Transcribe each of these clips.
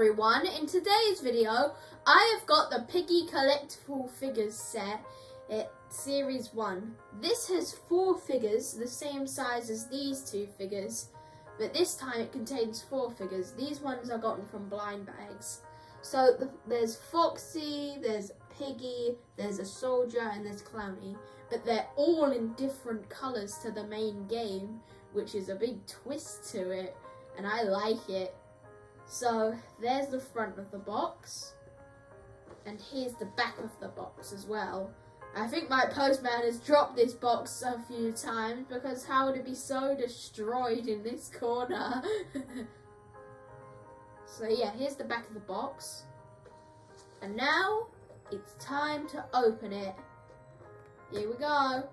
everyone, in today's video I have got the Piggy Collectible Figures set, it, Series 1. This has four figures, the same size as these two figures, but this time it contains four figures. These ones are gotten from blind bags. So the, there's Foxy, there's Piggy, there's a soldier, and there's Clowny. But they're all in different colours to the main game, which is a big twist to it, and I like it. So there's the front of the box, and here's the back of the box as well. I think my postman has dropped this box a few times because how would it be so destroyed in this corner? so yeah, here's the back of the box. And now it's time to open it. Here we go.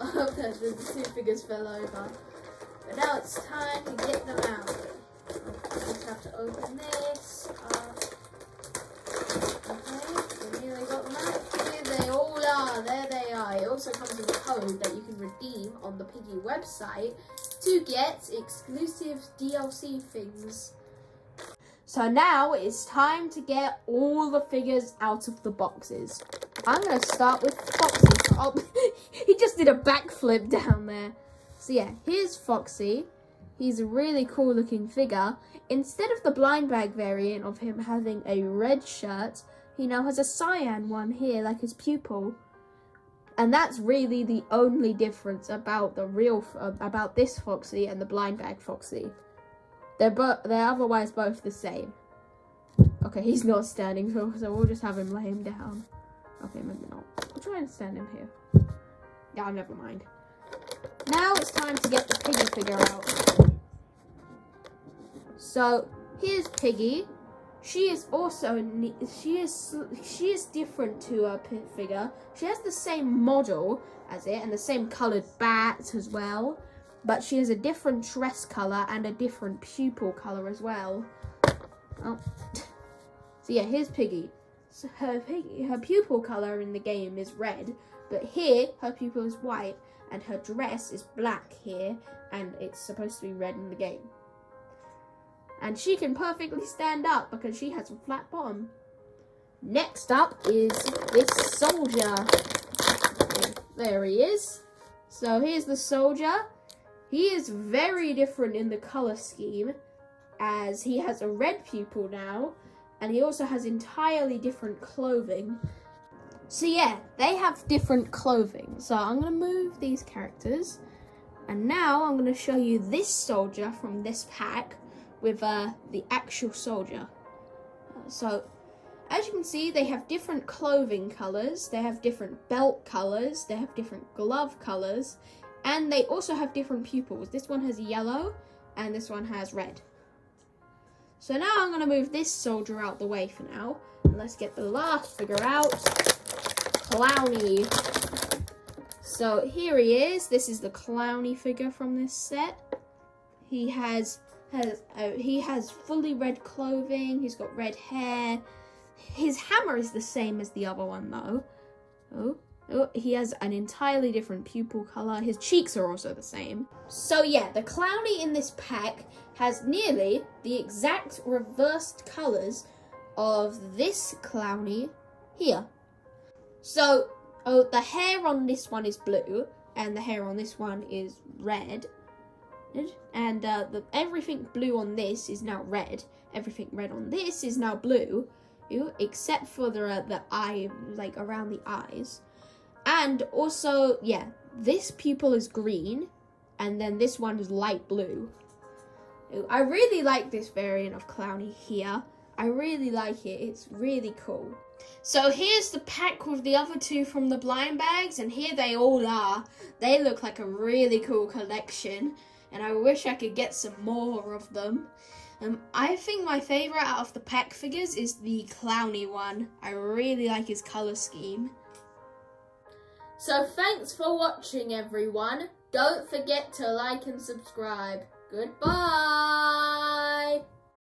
Oh, the, the two figures fell over. Now it's time to get them out. I just have to open this. Uh, okay, here they got them out. Here they all are. There they are. It also comes with a code that you can redeem on the Piggy website to get exclusive DLC things. So now it's time to get all the figures out of the boxes. I'm going to start with Foxy. Oh, he just did a backflip down there. So yeah, here's Foxy. He's a really cool looking figure. Instead of the blind bag variant of him having a red shirt, he now has a cyan one here, like his pupil. And that's really the only difference about the real, uh, about this Foxy and the blind bag Foxy. They're but they're otherwise both the same. Okay, he's not standing, so, so we'll just have him lay him down. Okay, maybe not. I'll try and stand him here. Yeah, never mind. Now it's time to get the Piggy figure out. So here's Piggy. She is also she is she is different to a pit figure. She has the same model as it and the same coloured bats as well, but she has a different dress colour and a different pupil colour as well. Oh. So yeah, here's Piggy. So her her pupil colour in the game is red, but here her pupil is white and her dress is black here and it's supposed to be red in the game. And she can perfectly stand up because she has a flat bottom. Next up is this soldier. There he is. So here's the soldier. He is very different in the colour scheme as he has a red pupil now and he also has entirely different clothing so yeah, they have different clothing. So I'm going to move these characters. And now I'm going to show you this soldier from this pack with uh, the actual soldier. So as you can see, they have different clothing colours, they have different belt colours, they have different glove colours, and they also have different pupils. This one has yellow, and this one has red. So now I'm going to move this soldier out the way for now. And let's get the last figure out. Clowny. So here he is. This is the Clowny figure from this set. He has has uh, he has fully red clothing. He's got red hair. His hammer is the same as the other one though. Oh, oh, he has an entirely different pupil color. His cheeks are also the same. So yeah, the Clowny in this pack has nearly the exact reversed colors of this Clowny here. So, oh, the hair on this one is blue, and the hair on this one is red. And uh, the, everything blue on this is now red. Everything red on this is now blue, except for the uh, the eye, like around the eyes. And also, yeah, this pupil is green, and then this one is light blue. I really like this variant of Clowny here. I really like it. It's really cool. So here's the pack with the other two from the blind bags, and here they all are. They look like a really cool collection, and I wish I could get some more of them. Um, I think my favourite out of the pack figures is the Clowny one. I really like his colour scheme. So thanks for watching everyone. Don't forget to like and subscribe. Goodbye!